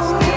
lost.